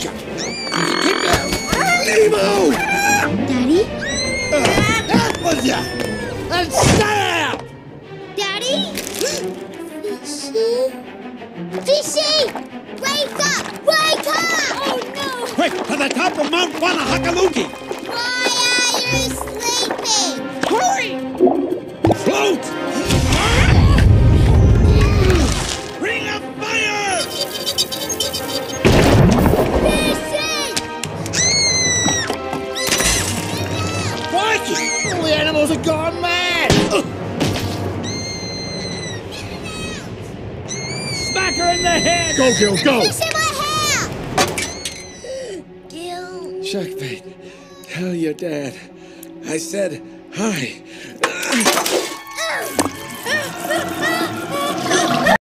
Gotcha! Down! Nemo! Daddy? That was ya! And out! Daddy? Fishy? Fishy! Wake up! Wake up! Oh no! Quick, to the top of Mount Wannahockaloogie! Crikey! All the animals have gone mad! Ugh. Smack her in the head! Go, Gill, go! Fish in my hair! Gill. Sharkbait, tell your dad. I said hi.